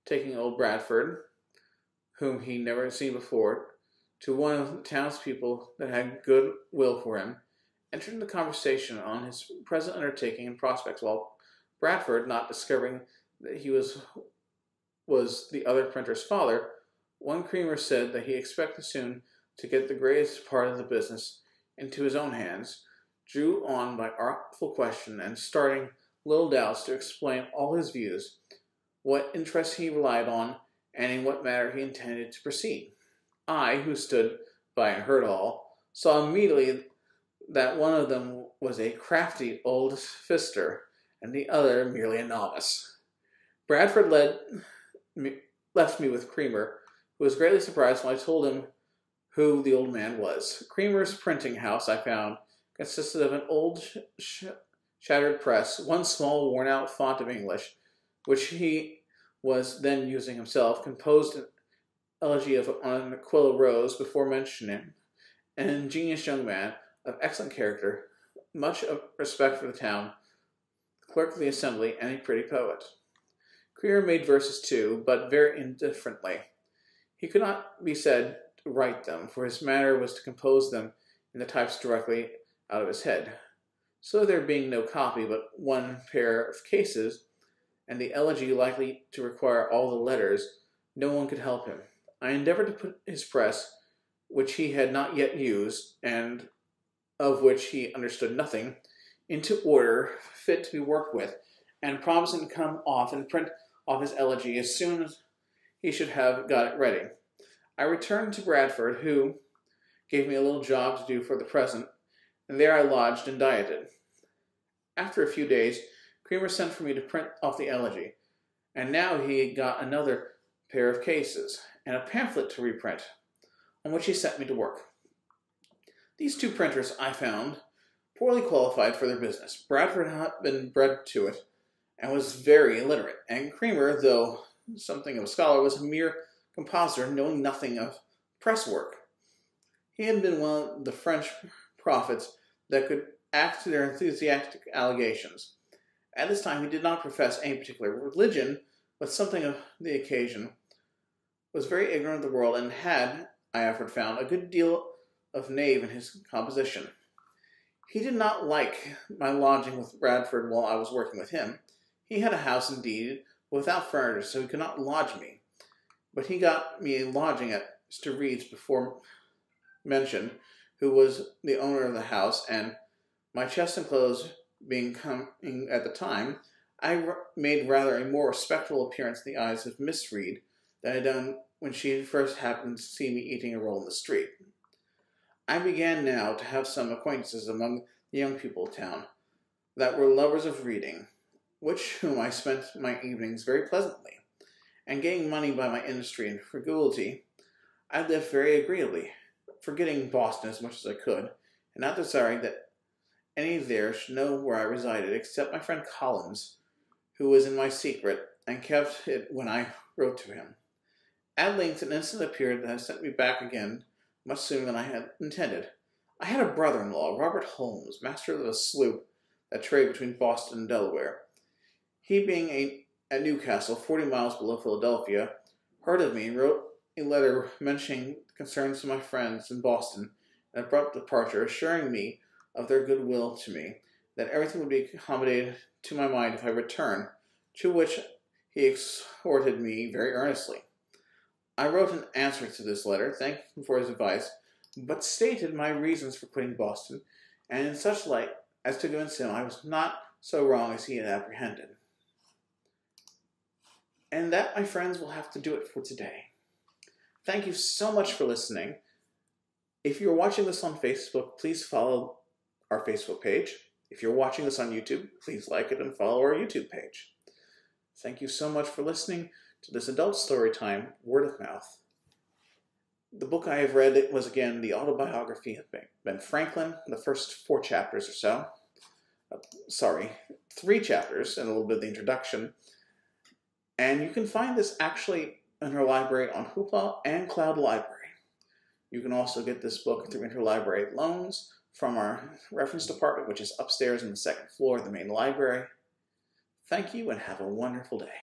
S2: taking old Bradford, whom he never had seen before, to one of the townspeople that had good will for him, entered into conversation on his present undertaking and prospects, while Bradford, not discovering that he was was the other printer's father, one Keimer said that he expected soon to get the greatest part of the business into his own hands, drew on by artful question and starting little doubts to explain all his views, what interests he relied on, and in what manner he intended to proceed. I, who stood by and heard all, saw immediately that one of them was a crafty old fister, and the other merely a novice. Bradford led me, left me with Keimer, who was greatly surprised when I told him who the old man was. Keimer's printing house, I found, consisted of an old sh shattered press, one small worn-out font of English, which he was then using himself, composed an elegy of on Aquila Rose before mentioning, an ingenious young man of excellent character, much of respect for the town, clerk of the assembly, and a pretty poet. Keimer made verses too, but very indifferently. He could not be said write them, for his manner was to compose them in the types directly out of his head. So there being no copy but one pair of cases, and the elegy likely to require all the letters, no one could help him. I endeavored to put his press, which he had not yet used, and of which he understood nothing, into order fit to be worked with, and promised him to come off and print off his elegy as soon as he should have got it ready. I returned to Bradford, who gave me a little job to do for the present, and there I lodged and dieted. After a few days, Keimer sent for me to print off the elegy, and now he got another pair of cases and a pamphlet to reprint, on which he set me to work. These two printers, I found, poorly qualified for their business. Bradford had been bred to it, and was very illiterate, and Keimer, though something of a scholar, was a mere compositor, knowing nothing of press work. He had been one of the French prophets that could act to their enthusiastic allegations. At this time, he did not profess any particular religion, but something of the occasion was very ignorant of the world and had, I afterward found, a good deal of knave in his composition. He did not like my lodging with Bradford while I was working with him. He had a house indeed, without furniture, so he could not lodge me. But he got me lodging at Mr. Read's before mentioned, who was the owner of the house, and my chest and clothes being coming at the time, I made rather a more respectable appearance in the eyes of Miss Reed than I had done when she first happened to see me eating a roll in the street. I began now to have some acquaintances among the young people of town that were lovers of reading, which whom I spent my evenings very pleasantly, and gaining money by my industry and frugality, I lived very agreeably, forgetting Boston as much as I could, and not desiring that any there should know where I resided except my friend Collins, who was in my secret and kept it when I wrote to him. At length an incident appeared that sent me back again much sooner than I had intended. I had a brother-in-law, Robert Holmes, master of a sloop that traded between Boston and Delaware. He being a, at Newcastle, forty miles below Philadelphia, heard of me and wrote a letter mentioning concerns to my friends in Boston, an abrupt departure, assuring me of their goodwill to me, that everything would be accommodated to my mind if I returned, to which he exhorted me very earnestly. I wrote an answer to this letter, thanking him for his advice, but stated my reasons for quitting Boston, and in such light as to convince him I was not so wrong as he had apprehended. And that, my friends, will have to do it for today. Thank you so much for listening. If you're watching this on Facebook, please follow our Facebook page. If you're watching this on YouTube, please like it and follow our YouTube page. Thank you so much for listening to this adult story time, word of mouth. The book I have read was again the autobiography of Ben Franklin, the first four chapters or so. Uh, sorry, three chapters and a little bit of the introduction. And you can find this actually in her library on Hoopla and Cloud Library. You can also get this book through interlibrary loans from our reference department, which is upstairs on the second floor of the main library. Thank you and have a wonderful day.